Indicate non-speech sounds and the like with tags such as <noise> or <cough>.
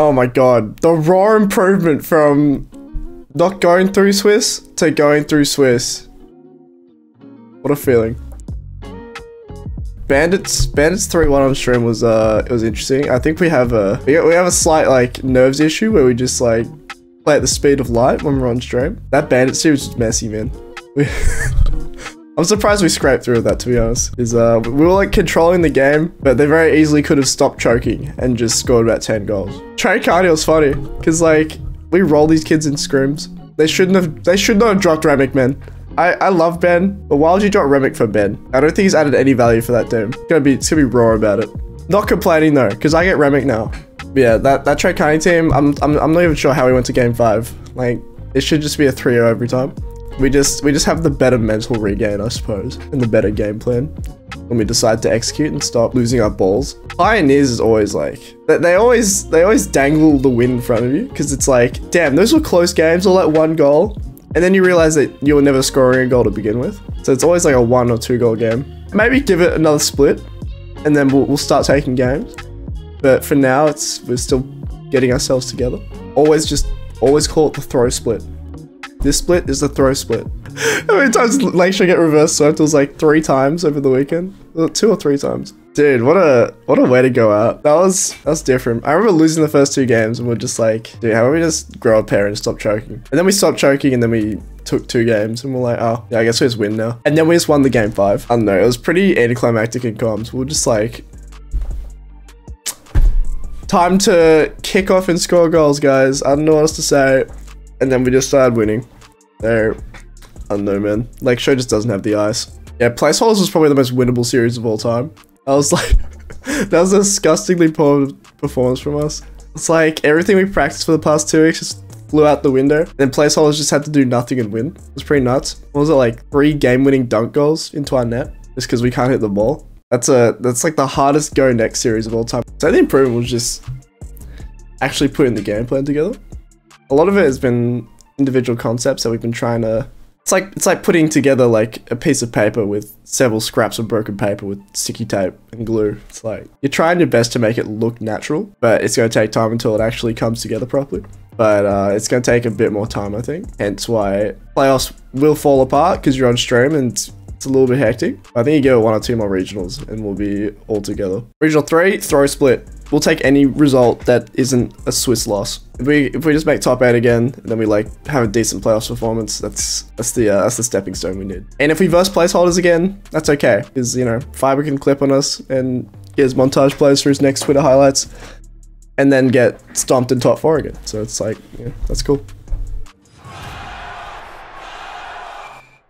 Oh my god. The raw improvement from not going through Swiss to going through Swiss. What a feeling. Bandits Bandits 3-1 on stream was uh it was interesting. I think we have a we we have a slight like nerves issue where we just like play at the speed of light when we're on stream. That Bandit series was messy, man. <laughs> I'm surprised we scraped through with that to be honest. Is uh we were like controlling the game, but they very easily could have stopped choking and just scored about 10 goals. Trey Carney was funny, because like we roll these kids in scrims. They shouldn't have they should not have dropped Remick, man. I, I love Ben, but why would you drop Remick for Ben? I don't think he's added any value for that team. It's gonna be it's gonna be raw about it. Not complaining though, because I get Remick now. But yeah, that, that Trey Carney team, I'm, I'm, I'm not even sure how we went to game five. Like, it should just be a 3-0 every time. We just we just have the better mental regain, I suppose, and the better game plan when we decide to execute and stop losing our balls. Pioneers is always like they, always they always dangle the win in front of you because it's like, damn, those were close games, all that one goal, and then you realize that you were never scoring a goal to begin with. So it's always like a one or two goal game. Maybe give it another split, and then we'll, we'll start taking games. But for now, it's we're still getting ourselves together. Always just always call it the throw split. This split is the throw split. How many times did Lakeshore get reverse swept? It was like three times over the weekend. Uh, two or three times. Dude, what a what a way to go out. That was that was different. I remember losing the first two games and we're just like, dude, how about we just grow a pair and stop choking? And then we stopped choking and then we took two games and we're like, oh, yeah, I guess we just win now. And then we just won the game five. I don't know, it was pretty anticlimactic in comms. We are just like, time to kick off and score goals, guys. I don't know what else to say. And then we just started winning. There, I don't know, man. Lakeshore just doesn't have the ice. Yeah, Placeholders was probably the most winnable series of all time. I was like, <laughs> that was a disgustingly poor performance from us. It's like everything we practiced for the past two weeks just flew out the window. And Placeholders just had to do nothing and win. It was pretty nuts. What was it like? Three game-winning dunk goals into our net just because we can't hit the ball. That's a that's like the hardest go next series of all time. So the improvement was just actually putting the game plan together. A lot of it has been individual concepts that we've been trying to it's like it's like putting together like a piece of paper with several scraps of broken paper with sticky tape and glue. It's like you're trying your best to make it look natural, but it's going to take time until it actually comes together properly. But uh, it's going to take a bit more time, I think. Hence why playoffs will fall apart because you're on stream and it's a little bit hectic. I think you get one or two more regionals and we'll be all together. Regional three, throw split. We'll take any result that isn't a Swiss loss. If we if we just make top eight again, and then we like have a decent playoffs performance. That's that's the uh, that's the stepping stone we need. And if we verse placeholders again, that's okay because you know Fiber can clip on us and get his montage plays for his next Twitter highlights, and then get stomped in top four again. So it's like yeah, that's cool.